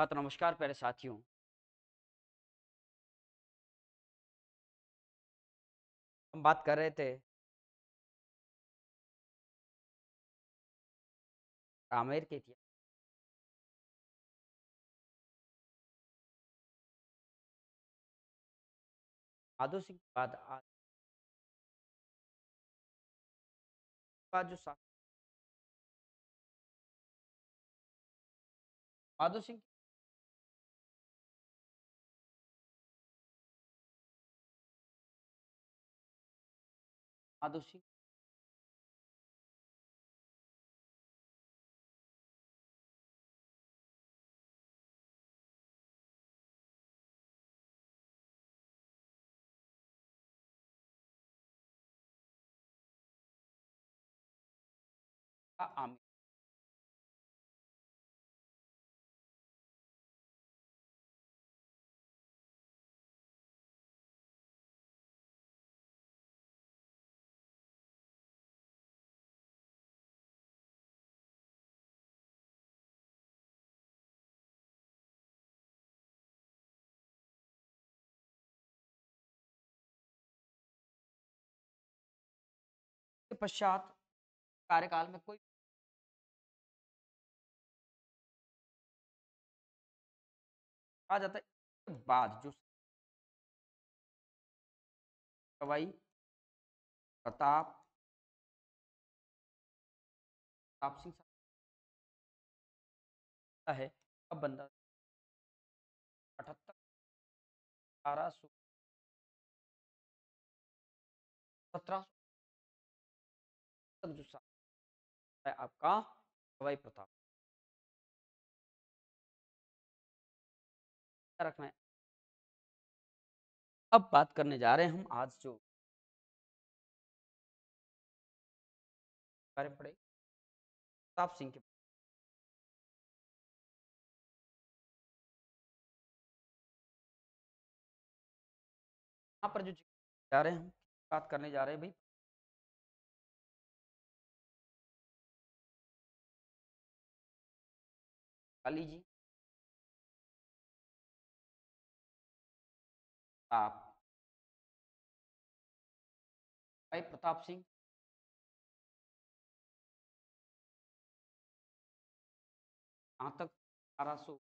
हाँ, तो नमस्कार प्यारे साथियों। हम बात कर रहे थे आमेर के इतिहास बहादुर सिंह के बाद बाद जो बहादुर सिंह बहादुर सिंह पश्चात कार्यकाल में कोई कहा जाता है। बाद जो सवाई, प्रताप प्रताप सिंह है, अब बंदा अठहत्तर, अठारह सौ सत्रह तक है आपका सवाई प्रताप। रखना है? अब बात करने जा रहे हैं हम आज जो बारे पढ़े प्रताप सिंह के यहाँ पर जो जा रहे हैं हम, बात करने जा रहे हैं भाई। काली जी आप भाई प्रताप सिंह। यहाँ तक? अठारह सौ।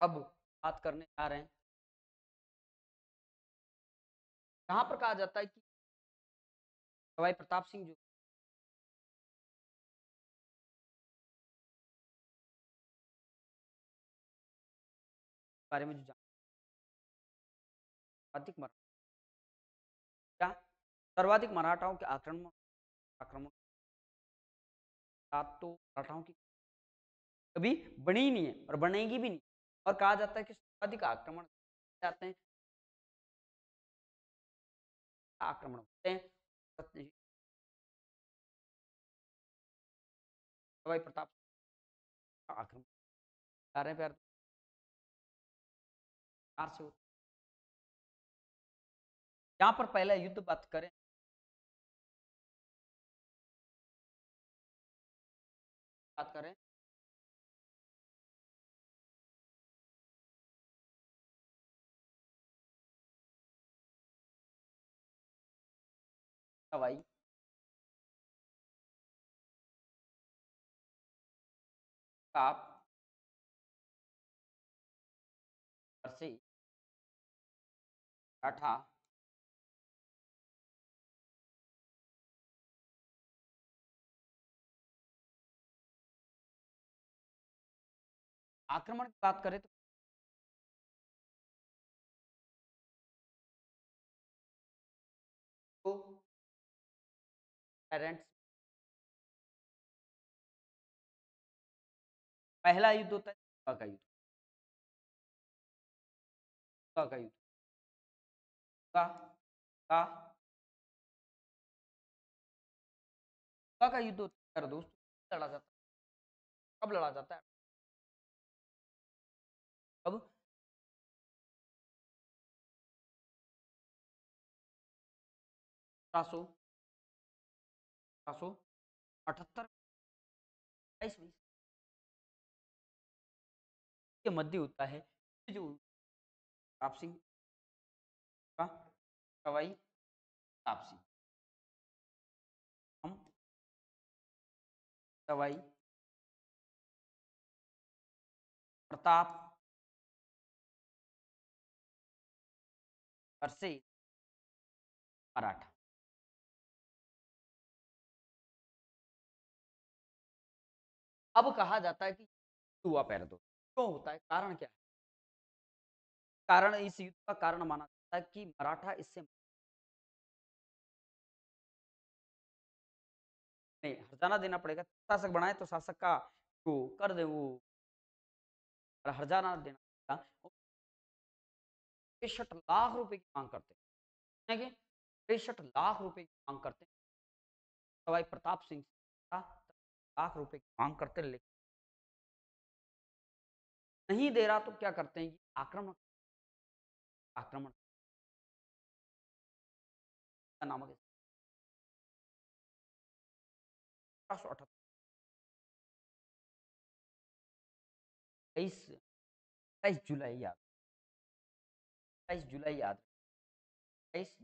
अब बात करने जा रहे हैं। यहाँ पर कहा जाता है कि सवाई प्रताप सिंह जो बारे में जो सर्वाधिक क्या? सर्वाधिक मराठाओं के आक्रमण आक्रमण तो मराठाओं की कभी बनी नहीं है और बनेगी भी नहीं और कहा जाता है कि सर्वाधिक आक्रमण जाते हैं। आक्रमण होते हैं सवाई प्रताप आक्रमण। जा रहे प्यार से यहाँ पर पहले युद्ध बात करें। बात करें। सवाई प्रताप से मराठा आक्रमण की बात करें तो पेरेंट्स पहला युद्ध होता है कुआ का युद्ध? का युद्ध? कुआ का? कुआ का युद्ध होता है? दोस्त लड़ा जाता है। कब लड़ा जाता है? कब? सौ सौ अठहत्तर। के मध्य होता है जो प्रताप सिंह का सवाई प्रताप सिंह हम सवाई प्रताप से मराठा। अब कहा जाता है कि हुआ पैर दो। क्यों होता है? कारण क्या है? कारण इस युद्ध का कारण माना जाता है कि मराठा इससे नहीं, हरजाना देना पड़ेगा। शासक बनाए तो शासक का जो कर दे वो। हरजाना देना तिरसठ लाख रुपए की मांग करते हैं। तिरसठ लाख रुपए की मांग करते हैं। सवाई प्रताप सिंह लाख रुपए की मांग करते लेकिन नहीं दे रहा तो क्या करते हैं आक्रमण? आक्रमण। नामक तेईस तेईस जुलाई याद। तेईस जुलाई याद। तेईस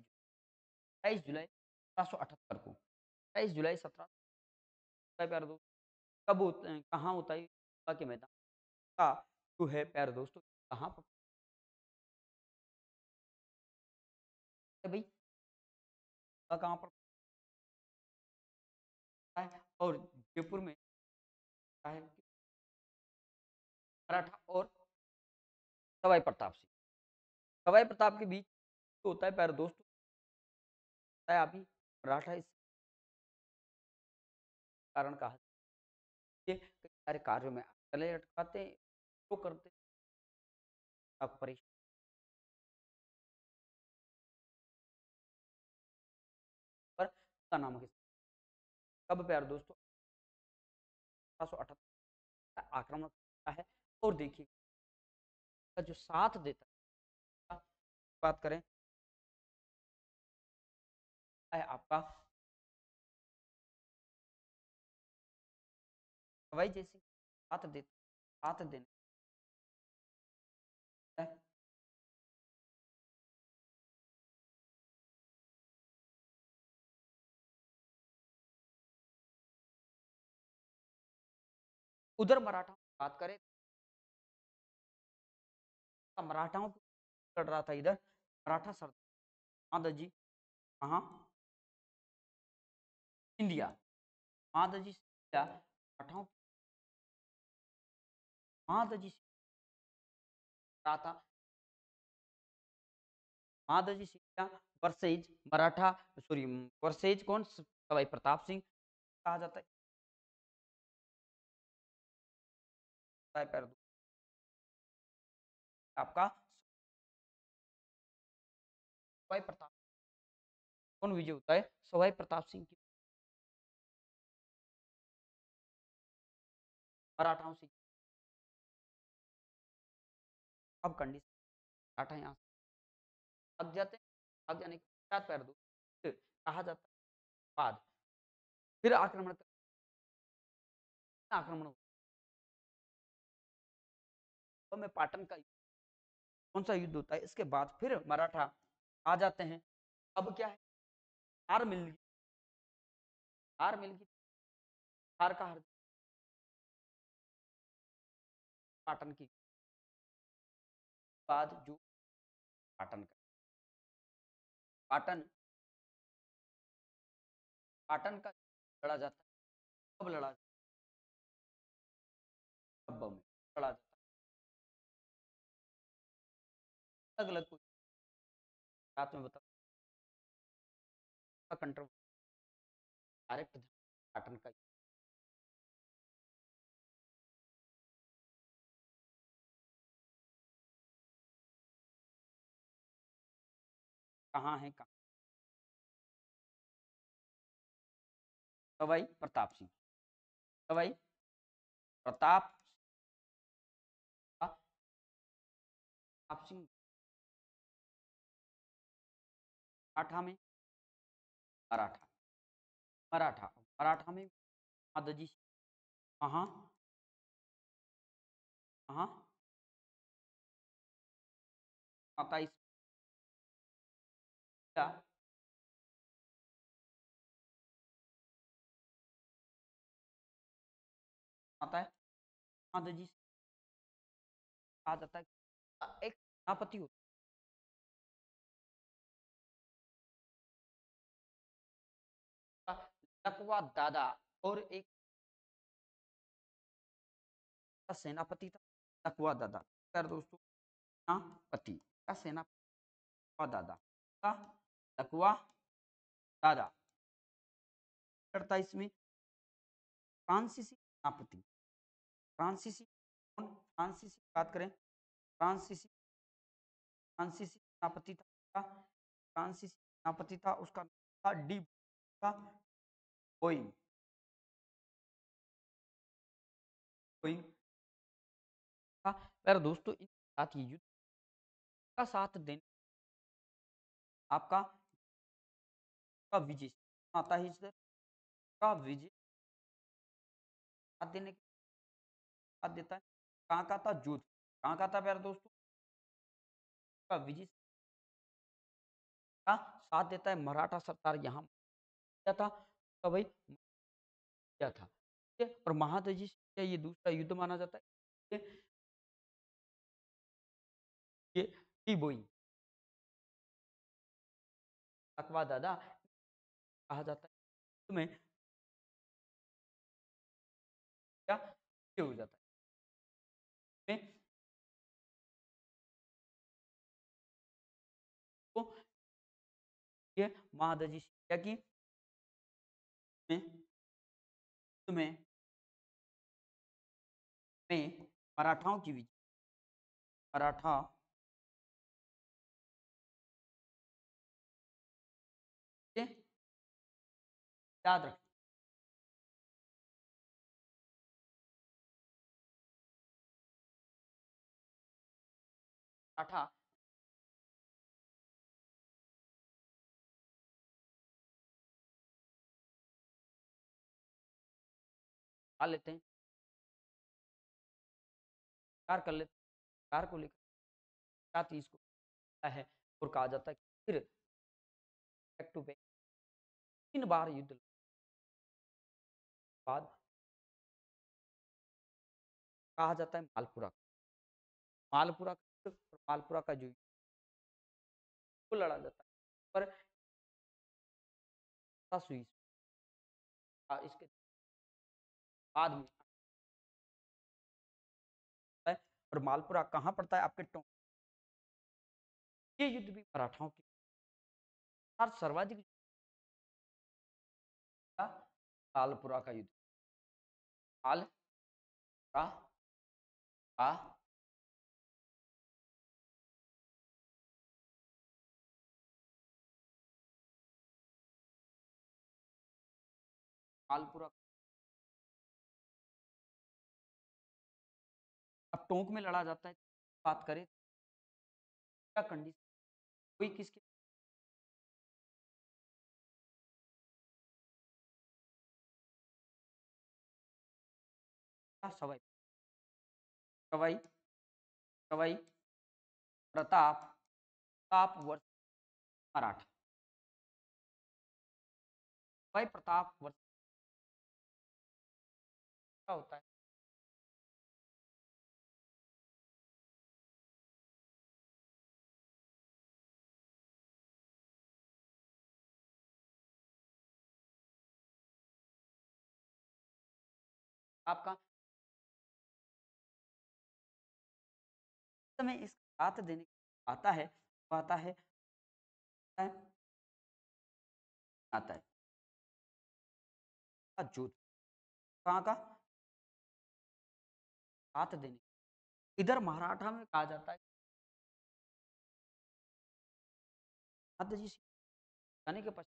तेईस जुलाई सत्रह सौ अठहत्तर को। तेईस जुलाई सत्रह प्यार दोस्त? कब होता है कहाँ होता है के मैदान? का जो है प्यार दोस्तों कहाँ पर? भाई! कहाँ पर? और जयपुर में? मराठा और सवाई प्रताप सिंह। सवाई प्रताप के बीच तो होता है प्यार दोस्तों है अभी मराठा इस कारण कहा कई सारे कार्यों में चले अटकाते तो करते परेशान पर का नाम कब प्यार दोस्तों आक्रमण करता है और देखिए जो साथ देता है, बात करें। आपका हवाई जैसी साथ दे साथ देने उधर मराठा बात करें मराठाओं लड़ रहा था इधर, मराठा सर माधजी कहा इंडिया माधजी मराठाओं माधजी था। Madhaji Scindia versus Maratha sorry versus कौन? सवाई प्रताप सिंह कहा जाता है। आपका सवाई प्रताप कौन विजय होता है? सवाई प्रताप सिंह की। मराठाओं से अब कंडीशन मराठा यहाँ भाग जाते भाग जाने के बाद पैर दो कहा जाता है बाद। फिर आक्रमण कर आक्रमण तो में पाटन का कौन सा युद्ध होता है, इसके बाद फिर मराठा आ जाते हैं। अब क्या है? हार मिल गई। हार मिल गई। हार का हार। पाटन की बाद जो पाटन का। पाटन पाटन का लड़ा जाता है कब लड़ा जाता है। में लड़ा जाता अलग अलग कुछ रात में बता कंट्रोल डायरेक्ट पाटन का कहाँ है, कहाँ सवाई प्रताप सिंह। सवाई प्रताप प्रताप सिंह। आठा में? मराठा। मराठा। मराठा में महादजी कहाँ? कहाँ? आता इस क्या आता है। महादजी कहा जाता है एक सेनापति होता लकवा दादा और एक सेनापति था। लकवा दादा। कर दोस्तों सेनापति का सेनापति। दादा का लकवा दादा करता इसमें फ्रांसीसी सेनापति फ्रांसीसी कौन फ्रांसीसी बात करें फ्रांसीसी फ्रांसीसी सेनापति था फ्रांसीसी सेनापति था उसका था डी था बोइंग बोइंग पर दोस्तों साथ ये युद्ध का साथ देने आपका का विजय आता है इस का विजय साथ देने के देता है? कहाँ का था जोध कहाँ का था प्यारे दोस्तों? का विजय का साथ देता है मराठा सरकार यहाँ? क्या था? तो भाई क्या था? और महादजी ये दूसरा युद्ध माना जाता है? ये टी बोइंग अकवा दादा कहा जाता है। में क्या? हो जाता है। में तो ये महादजी क्या की में में में मराठाओं की विजय मराठा याद रख। मराठा आ लेते हैं। कार कर लेते कार को लेकर साथ ही इसको है और कहा जाता है फिर बैक टू बैक तीन बार युद्ध बाद कहा जाता है मालपुरा मालपुरा मालपुरा का जो वो लड़ा जाता है। पर इसके बाद में। और मालपुरा कहाँ पड़ता है आपके टोंक ये युद्ध भी मराठाओं की सर्वाधिक मालपुरा का युद्ध। माल का का मालपुरा अब टोंक में लड़ा जाता है, बात करें क्या कंडीशन कोई किसके सवाई। सवाई सवाई प्रताप प्रताप वर्ष मराठा। सवाई प्रताप वर्ष। क्या होता है? आपका समय इस साथ देने आता है तो आता है। आता है। जोत कहाँ का? साथ देने इधर मराठा में कहा जाता है। जी जाने के पश्चात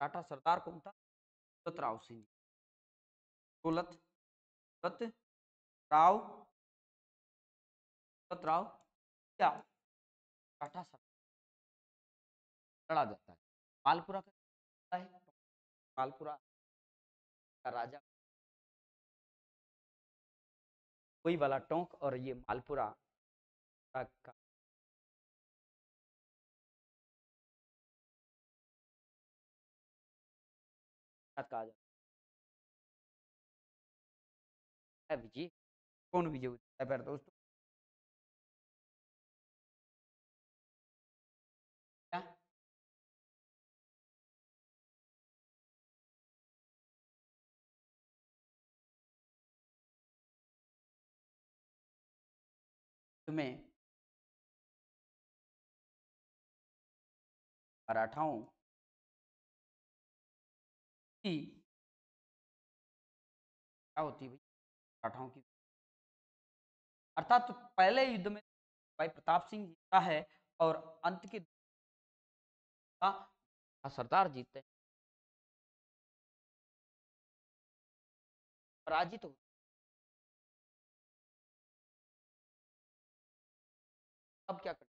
टाटा सरदार कौन था? दौलत राव सिंह दौलत दौलत राव राव या टाटा लड़ा जाता है। मालपुरा का है। मालपुरा का राजा। वही वाला टोंक और ये मालपुरा का कहा जाता है। विजय कौन विजय होता है दोस्तों? मराठाओं की क्या होती भाई? मराठाओं की अर्थात तो पहले युद्ध में भाई प्रताप सिंह जीता है और अंत के सरदार जीतते हैं। पराजित हो अब क्या करते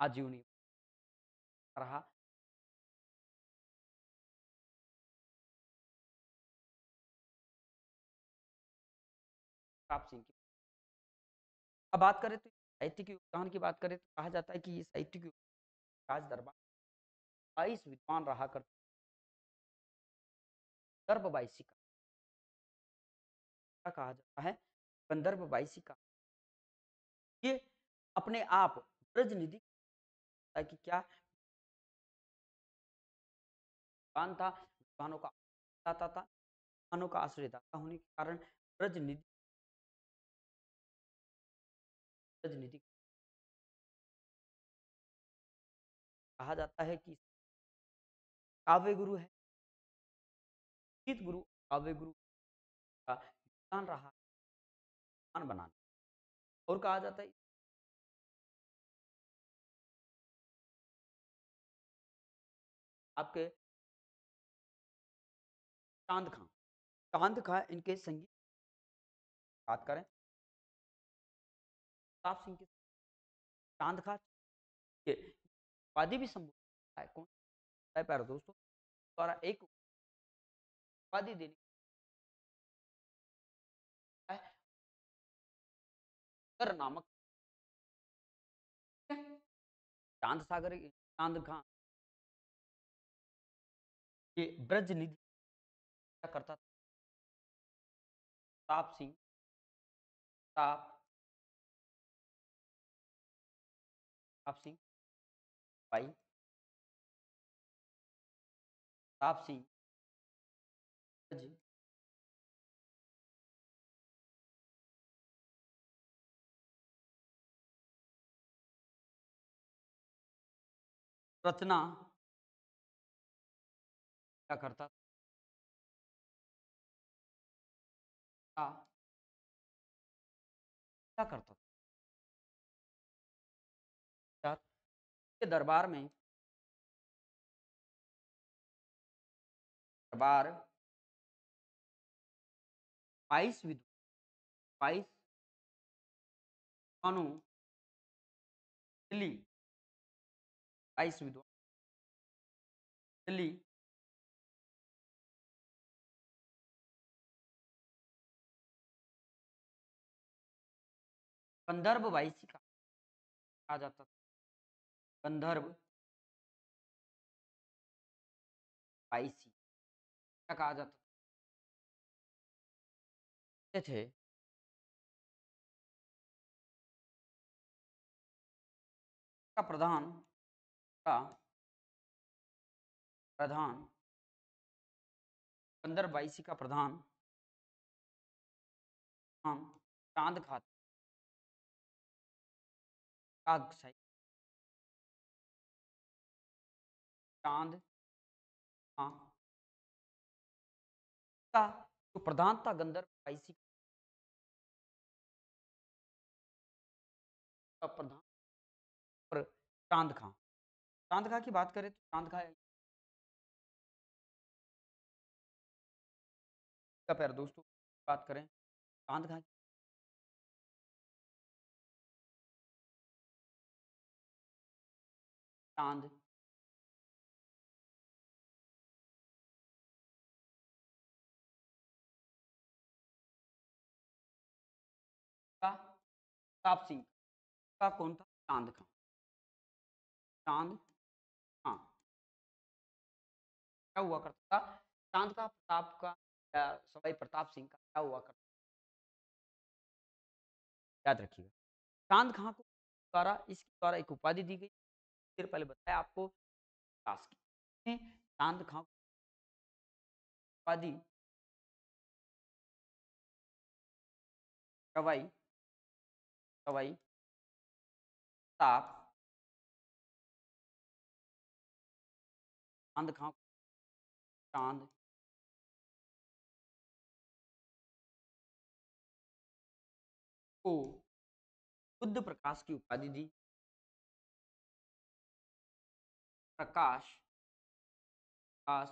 आजीवनी रहा। सिंह की अब बात करें तो साहित्य के योगदान की बात करें तो कहा जाता है कि ये साहित्य की राज दरबार बाईस विद्वान रहा करते गर्भ बाईसी का कहा जाता है। कंदर्भ बाईसी का ये अपने आप ब्रजनिधि कि क्या विद्वान था विद्वानों का दाता था विद्वानों का आश्रयदाता होने के कारण ब्रजनिधि ब्रजनिधि कहा जाता है कि काव्य गुरु है। गीत गुरु काव्य गुरु का योगदान रहा बनाना और कहा जाता है आपके चाँद खां चाँद खां इनके संगीत बात करें। प्रताप सिंह के चाँद खां के उपाधि भी संबोधित है। कौन? है प्यारे दोस्तों, द्वारा एक उपाधि देने नामक चाँद सागर चाँद खां ये ब्रज निधि क्या करता था? प्रताप सिंह प्रताप प्रताप सिंह, भाई। प्रताप सिंह। रचना क्या करता था क्या करता था के दरबार में दरबार बाईस विद्वान, बाईस विद्वानों दिल्ली बाईस विद्वान दिल्ली कंदर्भ बाईसी का कहा जाता था। कंदर्भ बाईसी क्या कहा जाता थे। का प्रधान का प्रधान कंदर बाईसी का प्रधान चाँद खाते। चाँद हाँ का जो प्रधान था गंधर्व बाईसी का प्रधान और चाँद खां। चाँद खां की बात करें तो चाँद खां का प्यारे दोस्तों, बात करें चाँद कहाँ चाँद का? प्रताप सिंह का कौन था? चाँद खां चाँद? खां क्या हुआ करता था? चाँद का, प्रताप का सवाई प्रताप सिंह का, क्या हुआ करता याद रखिएगा। चाँद खां को, द्वारा, इसके द्वारा एक उपाधि दी गई? फिर पहले बताया आपको चाँद खां उपाधि। कवाई। कवाई। ताप। चाँद खां चाँद। को बुद्ध प्रकाश की उपाधि दी। प्रकाश प्रकाश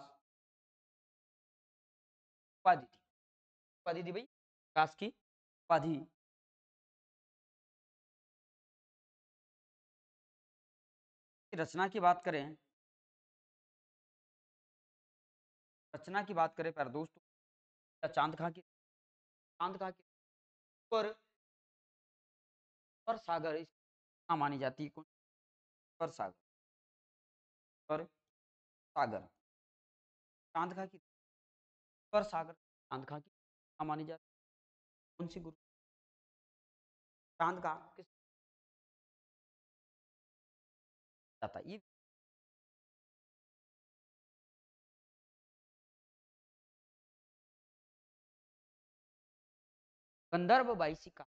उपाधि। उपाधि दी भाई प्रकाश की उपाधि। रचना की बात करें। रचना की बात करें प्यारे दोस्तों चाँद खां की, चाँद खां की, पर पर सागर, इस मानी जाती है? कौन? पर सागर। पर सागर। चाँद खां की पर सागर, चाँद खां की मानी जाती कौन सी गुरु? चाँद का किस जाता ये गंधर्व बाईसी का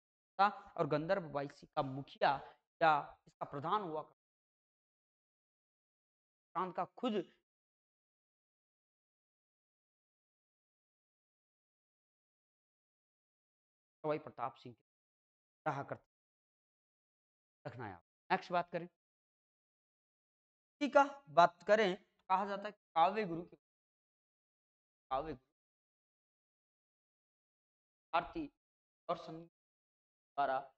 और गंधर्व बाईसी का मुखिया या इसका प्रधान हुआ चाँद का खुद सवाई प्रताप सिंह रहा करते रखना है आप। नेक्स्ट बात करें। का बात करें, कहा जाता है काव्य गुरु के काव्य गुरु। आरती और संगीत द्वारा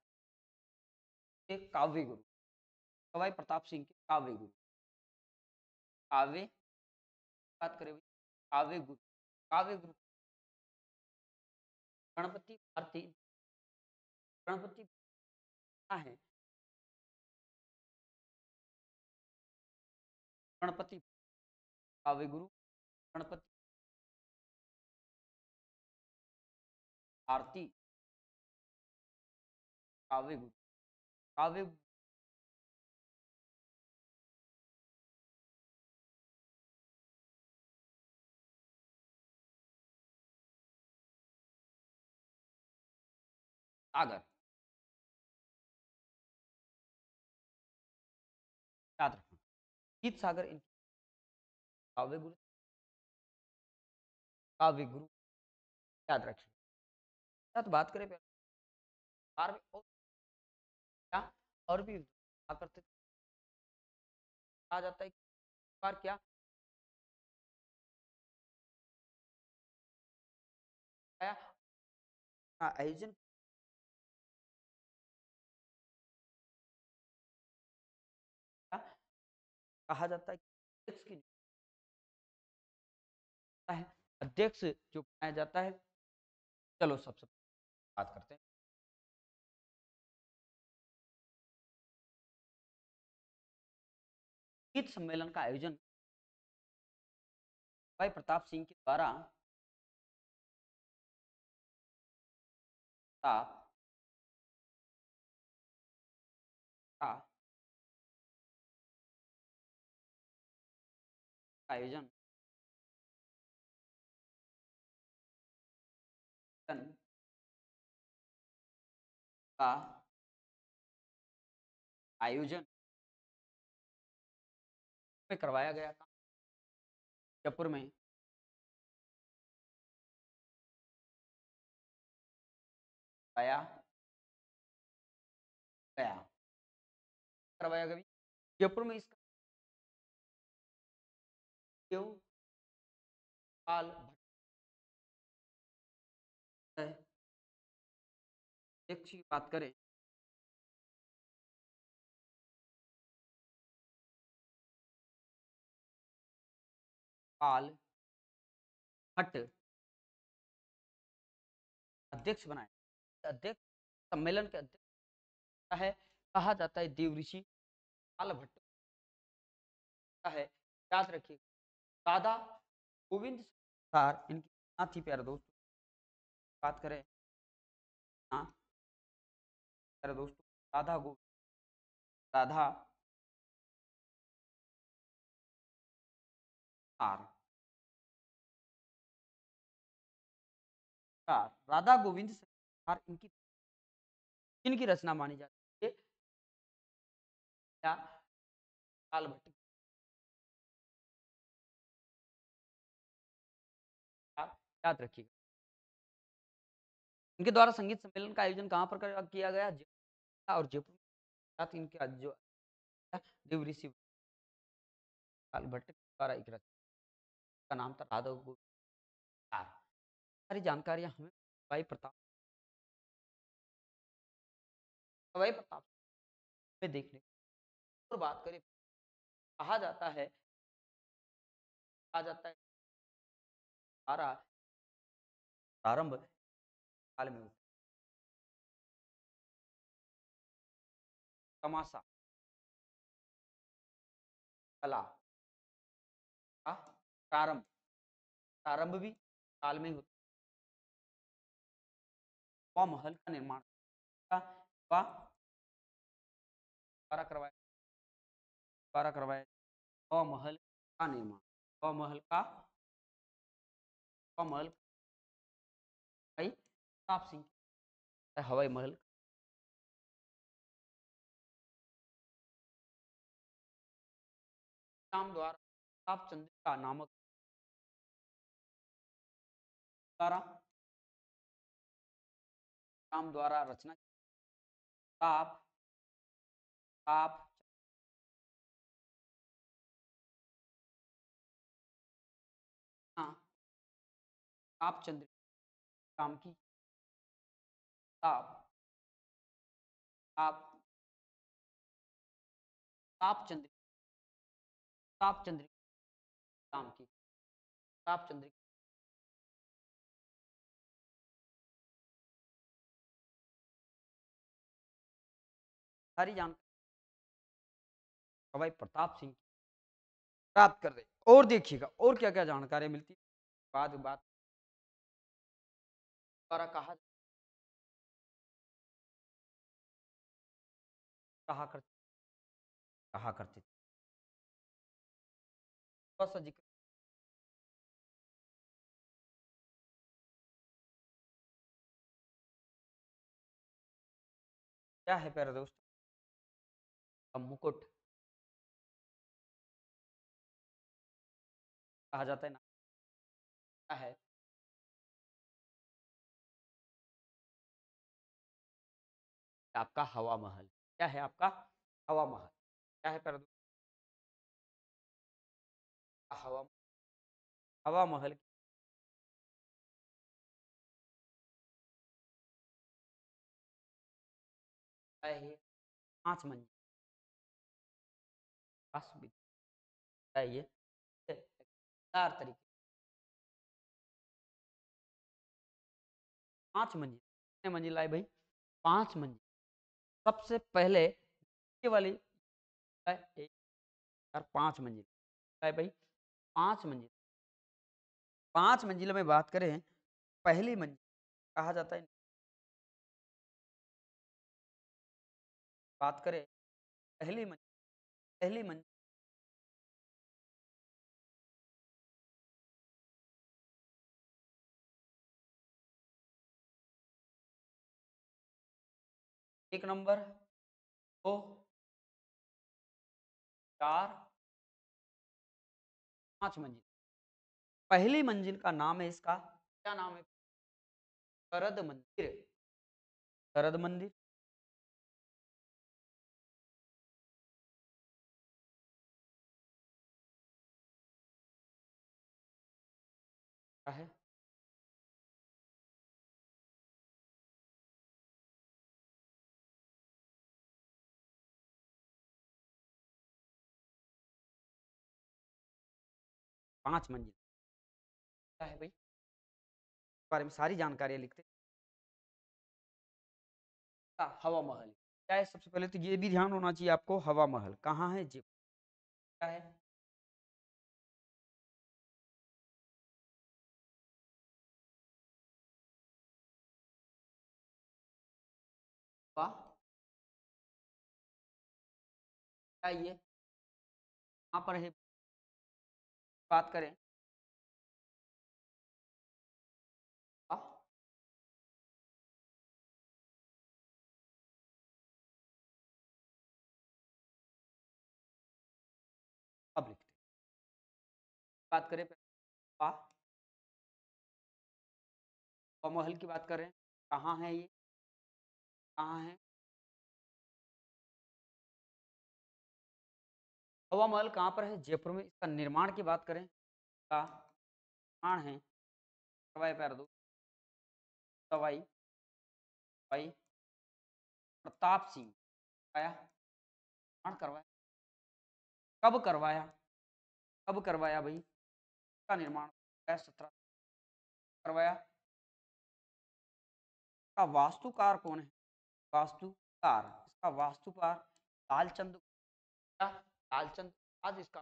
एक काव्य गुरु। सवाई प्रताप सिंह के काव्य गुरु। काव्य, बात करें काव्य गुरु काव्य गुरु। गणपति भारती गणपति है गणपति, काव्य गुरु, गणपति। आरती, काव्य गुरु, काव्य सागर याद रखना। गीत सागर इन काव्य गुरु। काव्य गुरु। याद रखिए। साथ बात करें और क्या? और भी क्या करते आ जाता है बार क्या? आयोजन। कहा जाता है अध्यक्ष है। अध्यक्ष जो बनाया जाता है, चलो सबसे बात करते हैं। गीत सम्मेलन का आयोजन भाई प्रताप सिंह के द्वारा आयोजन। का। आयोजन। में करवाया गया था। जयपुर में। आया। गया। करवाया गया। जयपुर में इसका पाल अध्यक्ष की बात करें। पाल भट्ट अध्यक्ष बनाए। अध्यक्ष सम्मेलन के अध्यक्ष है, कहा जाता है देवऋषि पाल भट्ट है। याद रखिए दादा गोविंद सर, इनकी नाथ ही प्यारे दोस्त। बात करें। हाँ। प्यारे दोस्तों राधा गोविंद राधा सार। राधा गोविंद सरकार इनकी इनकी रचना मानी जाती है। काल भट्ट। याद रखिएगा। इनके द्वारा संगीत सम्मेलन का आयोजन कहाँ पर किया गया? और जयपुर साथ इनके जो देव ऋषि भट्ट द्वारा एक का नाम था राधा सारी जानकारियाँ हमें भाई प्रताप भाई प्रताप में देखने और बात करें, कहा जाता है, कहा जाता है प्रारंभ काल में तमाशा। कला। का प्रारंभ। प्रारंभ भी काल में होता महल का निर्माण करवाया द्वारा करवाया महल का निर्माण। महल का महल भाई प्रताप सिंह हवाई महल। नाम द्वारा प्रताप चंद्रिका नामक द्वारा काम द्वारा रचना। ताप। ताप। हाँ। ताप चंद्र काम की। ताप ताप ताप चंद्र ताप चंद्र काम की। ताप चंद्र सारी जानकारी भाई प्रताप सिंह। प्राप्त कर रहे और देखिएगा, और क्या क्या जानकारी मिलती बाद बात द्वारा कहा कहा करते कहा करते थोड़ा सा ज़िक्र क्या है प्यारे दोस्त? मुकुट। कहा जाता है ना? क्या है? आपका हवा महल, क्या है आपका हवा महल? क्या है कर हवा हवा महल पाँच मंजिल। चाहिए तरीके। पाँच मंजिल, कितने मंजिल आए भाई? पाँच मंजिल। सबसे पहले ये वाली एक और पाँच मंजिल। है भाई, पाँच मंजिल। पाँच मंजिल में बात करें, पहली मंजिल कहा जाता है बात करें, पहली मंजिल पहली मंजिल एक नंबर दो, चार, पाँच मंजिल। पहली मंजिल का नाम है इसका, क्या नाम है? शरद मंदिर। शरद मंदिर। है? पाँच मंजिल। क्या है भाई? बारे में सारी जानकारियाँ लिखते हाँ, हवा महल। क्या है सबसे पहले तो ये भी ध्यान होना चाहिए आपको हवा महल। कहाँ है जयपुर क्या है? क्या ये? कहाँ पर है? बात करें। बात करें हवा महल की बात करें। कहाँ है ये? कहाँ है? हवा महल कहाँ पर है? जयपुर में। इसका निर्माण की बात करें, का निर्माण है। करवाए पैर दो। सवाई भाई प्रताप सिंह आया। निर्माण करवाया। कब करवाया? कब करवाया भाई? का निर्माण सत्रह। करवाया। का वास्तुकार कौन है? वास्तुकार। इसका वास्तुकार लालचंद। लालचंद, आज इसका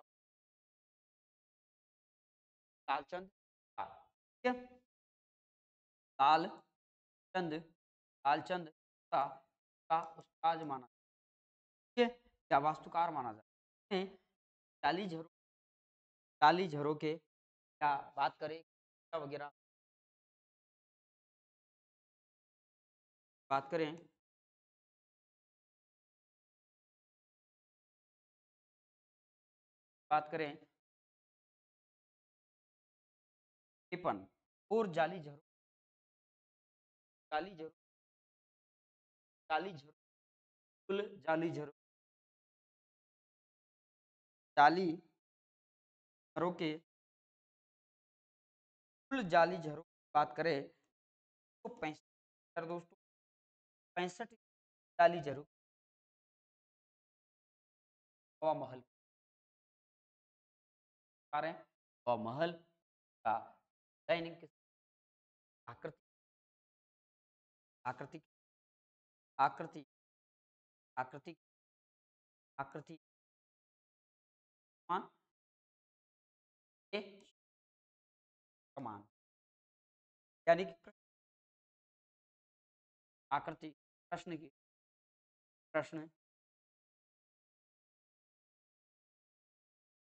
लालचंद ठीक है। लालचंद लालचंद का का उस्ताद माना ठीक है क्या वास्तुकार माना जाता है चाली झरो चाली झरो के क्या बात करें वगैरह। बात करें बात करें टिपन और जाली झरो जाली झरो जाली झरो कुल जाली झरो। जाली झरो के कुल जाली झरो बात करें तो पैंसठ दोस्तों, पैंसठ जाली झरो। हवा महल। रहे हैं हवा महल का डिज़ाइनिंग किस आकृति आकृति आकृति आकृति। आकृति मान समान यानी कि आकृति, प्रश्न की, प्रश्न।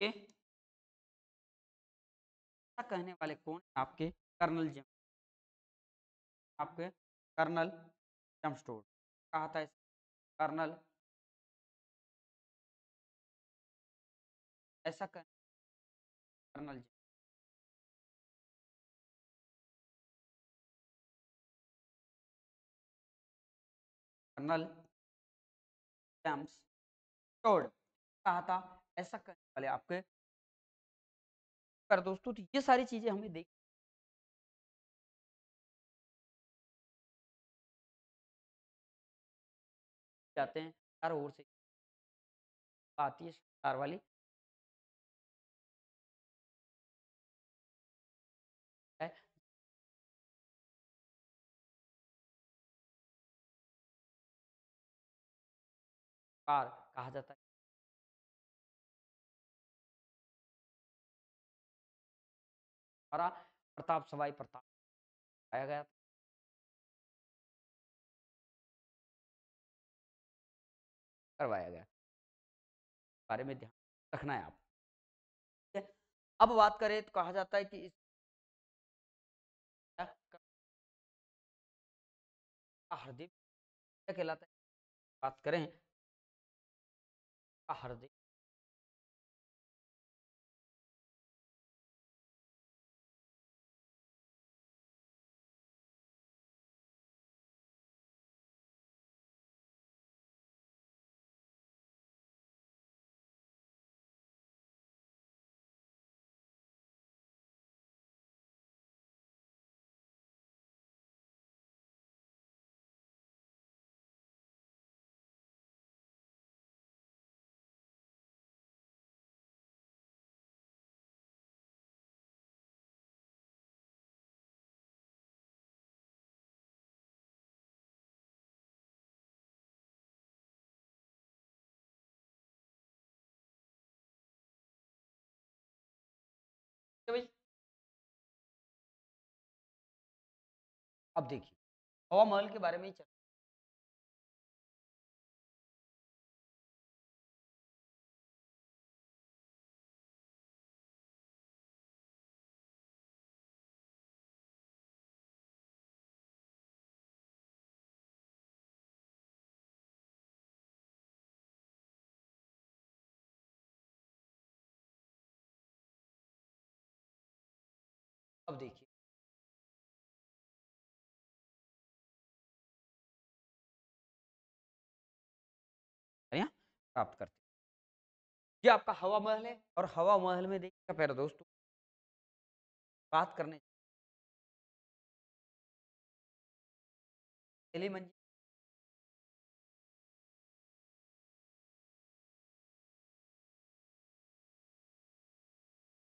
के कहने वाले कौन आपके कर्नल जम आपके कर्नल जम स्टोर कहा था कर्नल? ऐसा कर कर्नल जेम कर्नल जेम्स स्टोर्ड कहा था ऐसा करने वाले आपके कर दोस्तों तो ये सारी चीज़ें हमें देख जाते हैं चार ओर से। आती है चार वाली। कार कहा जाता है। हमारा प्रताप सवाई प्रताप आया गया था। करवाया गया। बारे में ध्यान रखना है आप। अब बात करें तो कहा जाता है कि इस हरदीप क्या कहलाता है? बात करें। हरदीप अब देखिए हवा महल के बारे में ही चल अब देखिए प्राप्त करते। ये आपका हवा महल है और हवा महल में देखिए प्यारे दोस्तों बात करने पहली मंजिल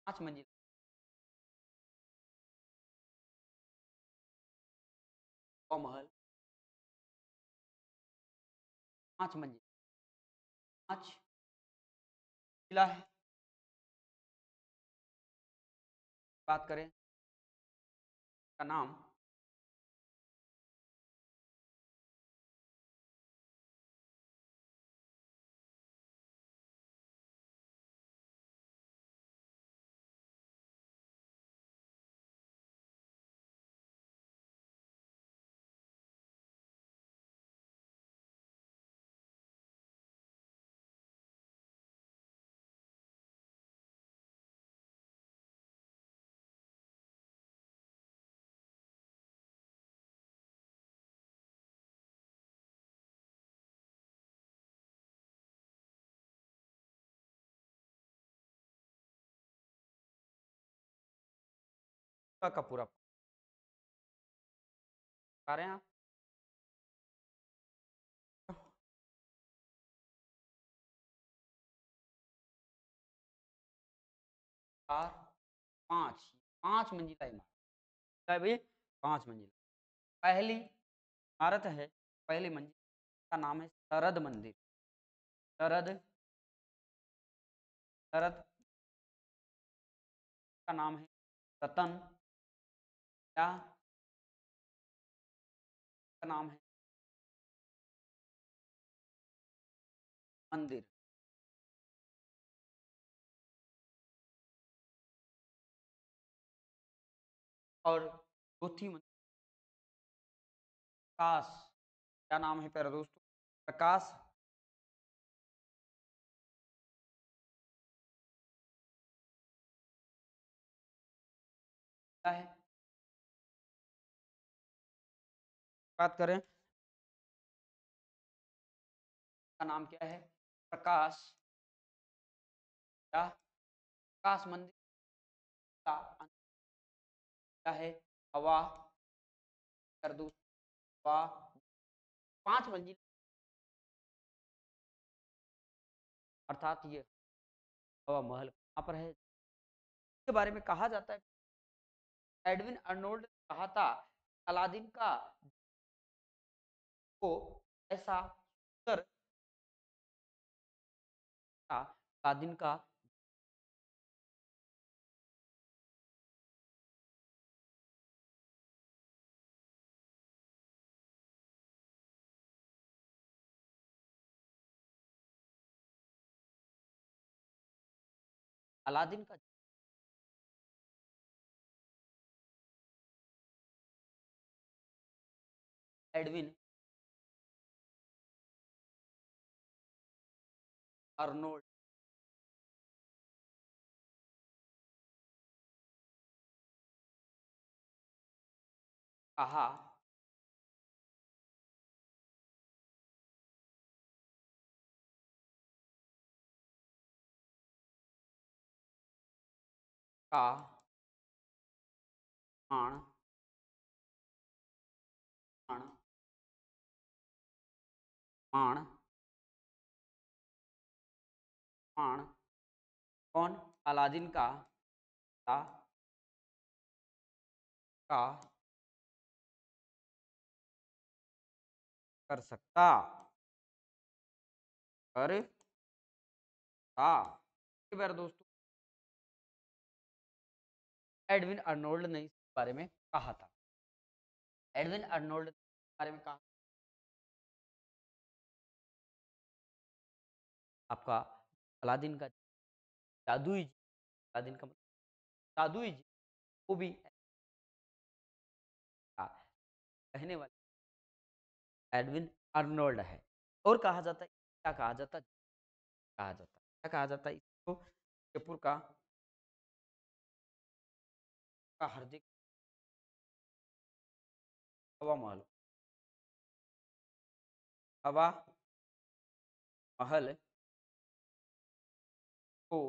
पाँच मंजिल। महल। पाँच मंजिल। पाँच किला है। बात करें। का नाम पूरा का पूरा? बता रहे हैं आप? चार, पाँच पाँच मंजिला इमारत। है भैया? पाँच मंजिला। पहली इमारत है, पहली मंजिल का नाम है शरद मंदिर। शरद शरद का नाम है रतन। या का नाम है? मंदिर। और चौथी प्रकाश। क्या नाम है प्यारे दोस्तों? प्रकाश। क्या है? बात करें का नाम क्या है? प्रकाश। क्या प्रकाश मंदिर का क्या है? हवा। हवा। पाँच मंजिल। अर्थात ये हवा महल कहाँ पर है? इसके बारे में कहा जाता है। एडविन अर्नोल्ड कहा था, अलादीन का को ऐसा कर था अलादीन का अलादीन का एडविन अर्नोल्ड कहा का प्राण प्राण प्राण प्राण कौन अलादीन का का का कर सकता। कर बार दोस्तों। एडविन अर्नोल्ड ने इस बारे में कहा था। एडविन अर्नोल्ड के बारे में कहा। आपका अलादीन का जादुई अलादीन का मतलब जादुई वो भी कहने वाले एडविन अर्नोल्ड है। और कहा जाता है, क्या कहा जाता है? कहा जाता है, क्या कहा जाता है इसको? जयपुर का का हार्दिक हवा महल। हवा महल को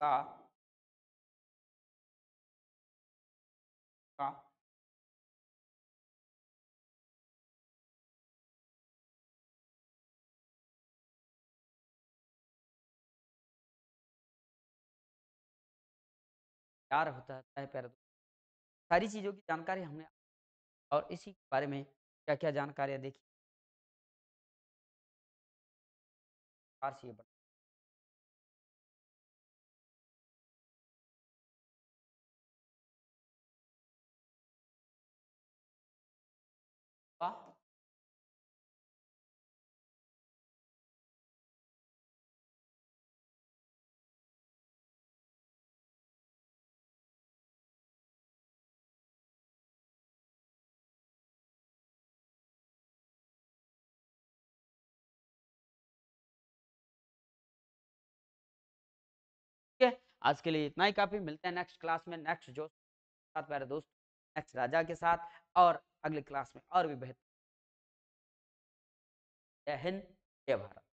का का प्यार होता है प्यार सारी चीज़ों की जानकारी हमने और इसी के बारे में क्या क्या जानकारियाँ देखी। से ये आज के लिए इतना ही काफ़ी, मिलते हैं नेक्स्ट क्लास में नेक्स्ट जो साथ मेरे दोस्त नेक्स्ट राजा के साथ और अगले क्लास में और भी बेहतर जय हिंद, जय भारत।